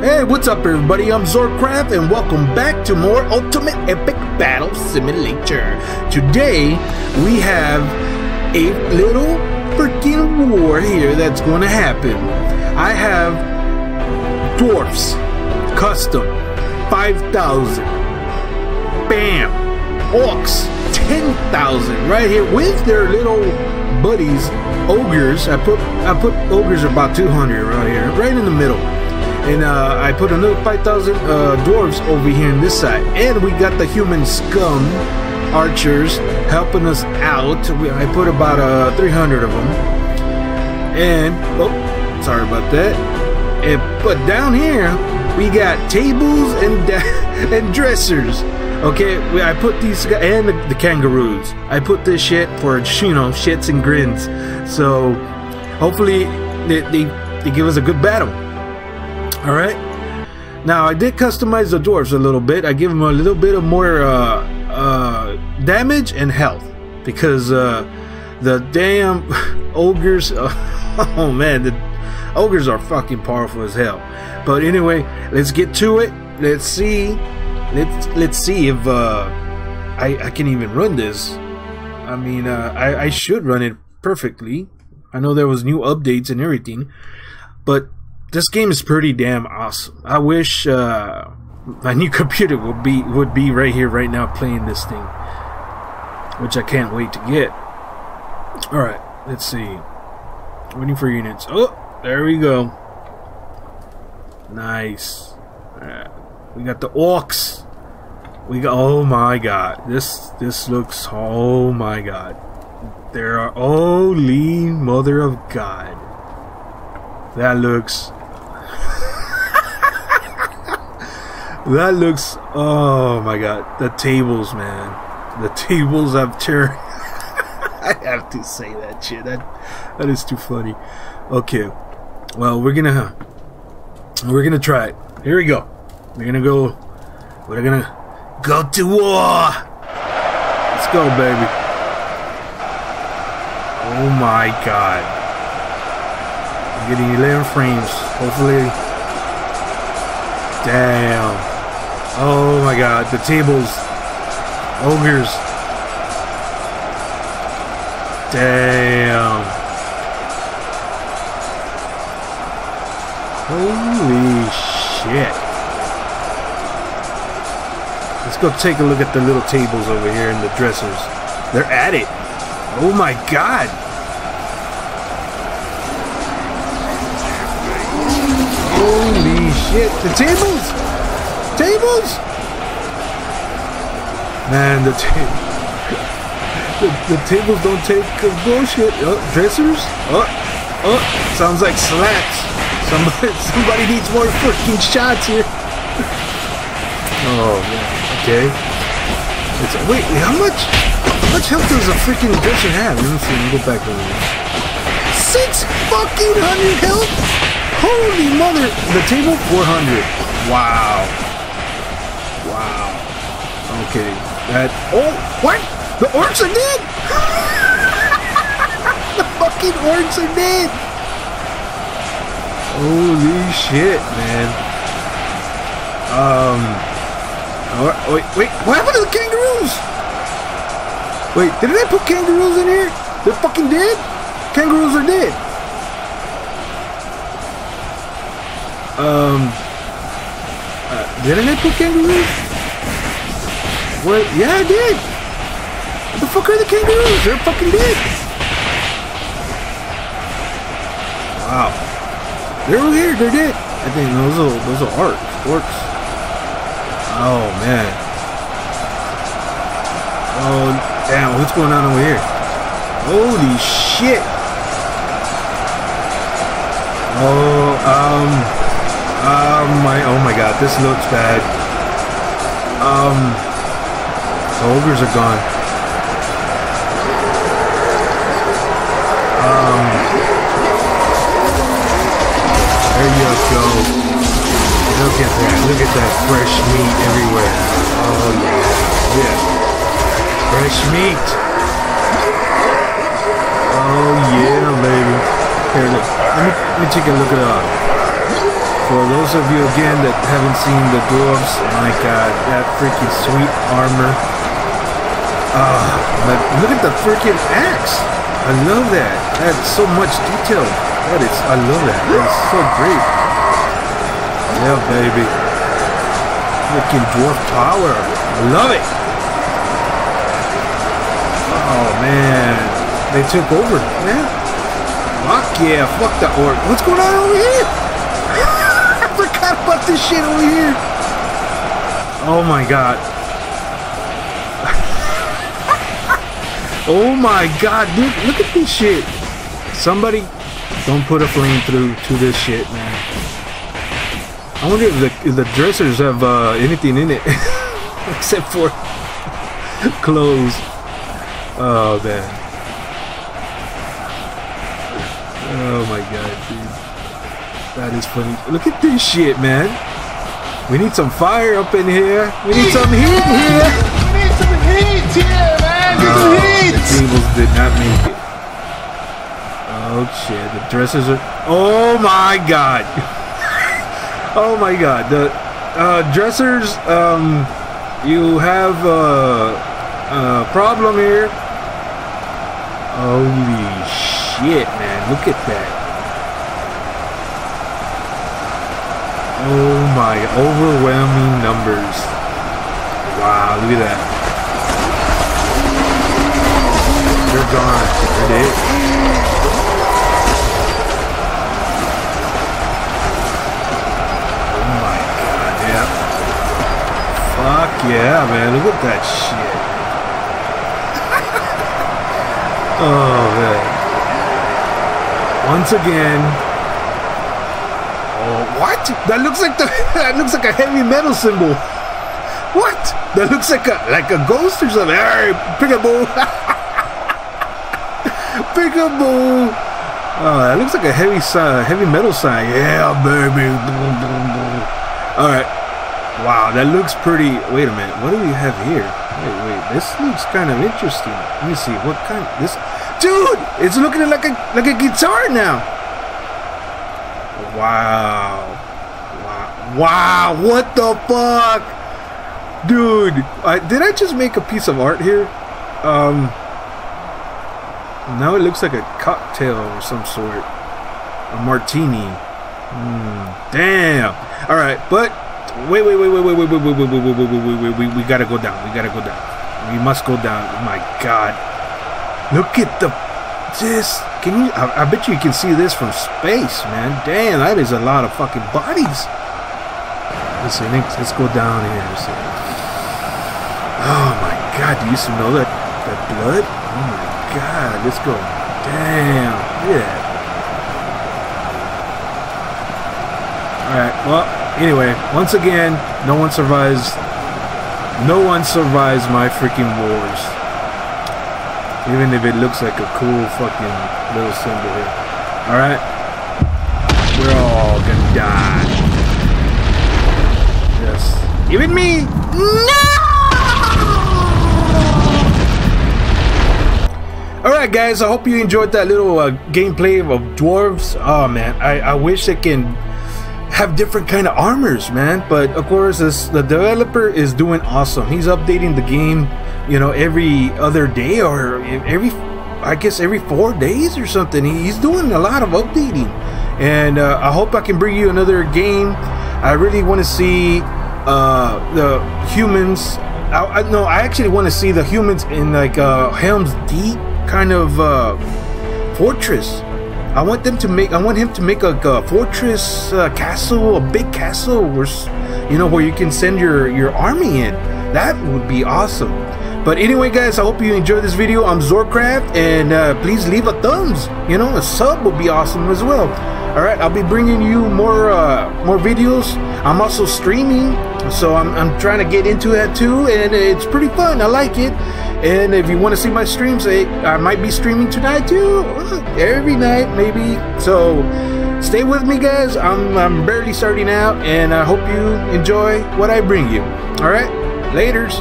Hey, what's up everybody? I'm Zurcraft and welcome back to more Ultimate Epic Battle Simulator. Today, we have a little freaking war here that's going to happen. I have Dwarfs, Custom, 5,000. Bam! Orcs, 10,000 right here with their little buddies, Ogres. I put I put Ogres about 200 right here, right in the middle and uh, I put another 5,000 uh, dwarves over here on this side. And we got the human scum archers helping us out. We, I put about uh, 300 of them. And, oh, sorry about that. And, but down here, we got tables and, and dressers. Okay, I put these and the, the, kangaroos. I put this shit for you know shits and grins. So hopefully they, they, they give us a good battle. All right. Now I did customize the dwarves a little bit. I give them a little bit of more uh, uh, damage and health because uh, the damn ogres. oh man, the ogres are fucking powerful as hell. But anyway, let's get to it. Let's see. Let's let's see if uh, I I can even run this. I mean, uh, I I should run it perfectly. I know there was new updates and everything, but this game is pretty damn awesome. I wish uh, my new computer would be would be right here right now playing this thing, which I can't wait to get. All right, let's see. Waiting for units. Oh, there we go. Nice. we got the orcs. We got. Oh my god, this this looks. Oh my god. There are. Holy mother of God. That looks That looks. Oh my god. The tables, man. The tables have turned. I have to say that shit. That that is too funny. Okay. Well, we're gonna we're gonna try it. Here we go. We're gonna go. We're gonna go to war. Let's go, baby. Oh my god. I'm getting 11 frames. Hopefully. Damn. Oh my god, the tables. Ogres. Damn. Holy shit. Let's go take a look at the little tables over here and the dressers. They're at it. Oh my god. Holy shit. The tables! Tables? Man, the, ta the, the tables don't take bullshit. Oh, dressers? Oh, oh, sounds like slaps. Somebody, somebody needs more freaking shots here. oh, yeah. Okay. It's, wait, how much? How much health does a freaking dresser have? Let me see. Let me go back over here. Six fucking hundred health? Holy mother! The table, 400. Wow. Okay. That. Oh, what? The orcs are dead! the fucking orcs are dead! Holy shit, man. Um. Oh, wait, wait. What happened to the kangaroos? Wait, didn't I put kangaroos in here? They're fucking dead? Kangaroos are dead. Um. Didn't I put kangaroos? What? Yeah, I did. What the fuck are the kangaroos? They're fucking dead. Wow. They're over here. They're dead. I think those are those are orcs. Orcs. Oh man. Oh damn! What's going on over here? Holy shit! Oh um um my oh my god! This looks bad. Um. Ogres are gone. Um, there you go. Look at that. Look at that fresh meat everywhere. Oh, yeah. Yeah. Fresh meat. Oh, yeah, baby. Here, look. Let me, let me take a look at that. For those of you again that haven't seen the dwarves, my god, that freaking sweet armor. Ah, but look at the freaking axe. I love that. That's so much detail. That is, I love that. That's so great. Yeah, baby. Freaking dwarf power. I love it. Oh man, they took over, man. Fuck yeah, fuck the orc. What's going on over here? Forgot about this shit over here. Oh my god. oh my god, dude, look at this shit. Somebody don't put a flame through to this shit, man. I wonder if the, if the dressers have uh, anything in it except for clothes. Oh man. Oh my god, dude. That is funny. Look at this shit, man. We need some fire up in here. We need some heat here. We need some heat here, man. Get some Oh, heat. the tables did not make it. Oh shit, the dressers are. Oh my god. oh my god. The uh, dressers, um, you have uh, a problem here. Holy shit, man. Look at that. Oh my overwhelming numbers. Wow, look at that. They're gone. They're dead. Oh my god, yeah. Fuck yeah, man. Look at that shit. oh man. Once again. What? That looks like the that looks like a heavy metal symbol. What? That looks like a like a ghost or something. Hey, peekaboo. Peekaboo. Oh, that looks like a heavy sign, heavy metal sign. Yeah, baby. Boom, boom, boom. All right. Wow, that looks pretty. Wait a minute. What do we have here? Wait, wait. This looks kind of interesting. Let me see. What kind? This, dude. It's looking like a like a guitar now. Wow. Wow. What the fuck, dude? I, did I just make a piece of art here? Um. Now it looks like a cocktail of some sort. A martini. Mm, damn. All right, but wait, wait, wait, wait, wait, wait, wait, wait, wait, wait, wait, wait, wait, wait, wait. We gotta go down. We gotta go down. We must go down. Oh my God. Look at the this. Can you? I, I bet you can see this from space, man. Damn, that is a lot of fucking bodies. Let's see. Let's, go down here. Oh my God! Do you smell that that blood? Oh my God! Let's go. Damn. Yeah. All right. Well, anyway, once again, no one survives. No one survives my freaking wars. Even if it looks like a cool fucking little symbol here. All right. We're all gonna die. Yes. Even me. No! Alright guys, I hope you enjoyed that little uh, gameplay of dwarves. Oh man, I, I wish they can have different kind of armors, man. But of course, this, the developer is doing awesome. He's updating the game, you know, every other day or every, I guess every four days or something. He's doing a lot of updating, and uh, I hope I can bring you another game. I really want to see uh, the humans. I, I no, I actually want to see the humans in like uh, Helm's Deep kind of uh, fortress. I want them to make. I want him to make a, a fortress uh, castle, a big castle, where you know where you can send your your army in. That would be awesome. But anyway, guys, I hope you enjoyed this video. I'm Zurcraft, and uh, please leave a thumbs. You know, a sub would be awesome as well. All right, I'll be bringing you more uh, more videos. I'm also streaming, so I'm, I'm trying to get into that too, and it's pretty fun. I like it. And if you want to see my streams, I, I might be streaming tonight too, every night maybe. So stay with me, guys. I'm I'm barely starting out, and I hope you enjoy what I bring you. All right, later's.